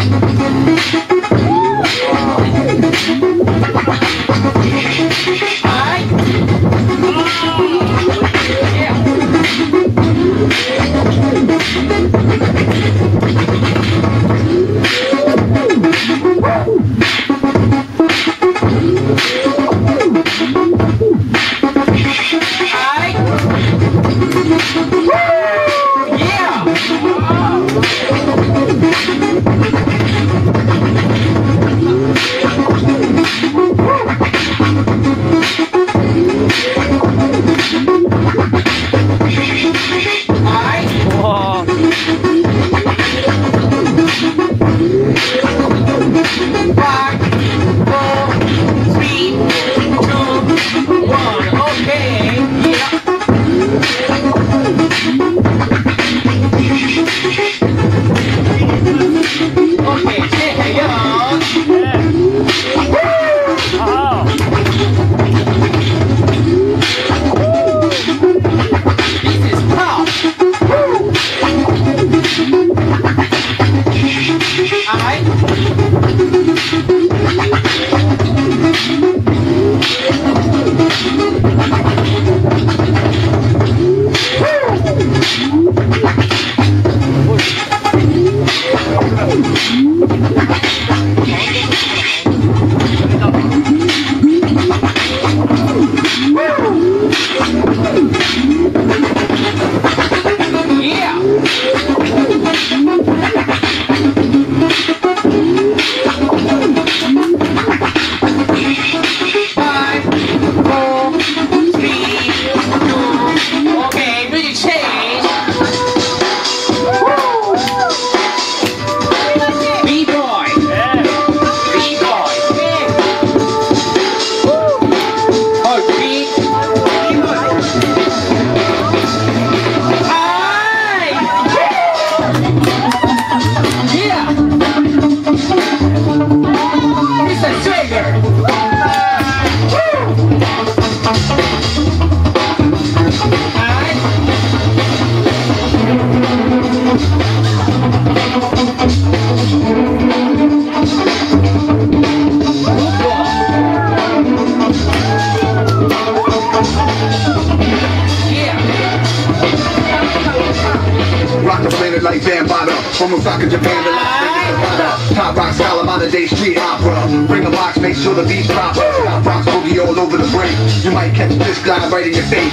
Thank you. Like Zambada From Osaka, Japan to Las Vegas, Nevada Top rock style modern day street opera. Bring a box, make sure the beat's proper Got rocks boogie all over the break You might catch this glide right in your face.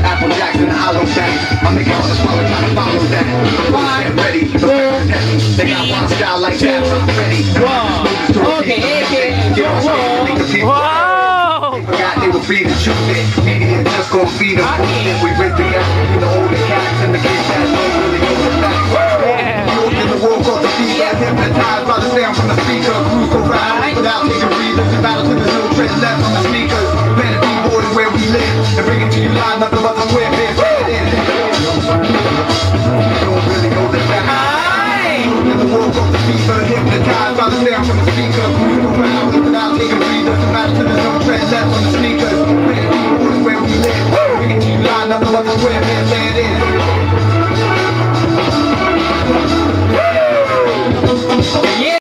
Apple Jackson, hollow bank I make it hard to swallow, try to follow that. Get ready, the They got rock style like that, I'm ready. Okay, okay. Get on stage, make the people 와우. Forgot they were feeding children. Maybe they're just gonna feed them. We went together, the older cats and the kids to trend left on the sneakers. Planet B-boy is where we live. And bring it to you live, but the. Don't really know the facts. Hi. In the world the fever, hypnotized by the sound from the speaker. Cruise around without taking breathers. The to the no trend left on the sneakers. Planet B-boy where we live. Bring it to you live, nothing but the square bit. There it is.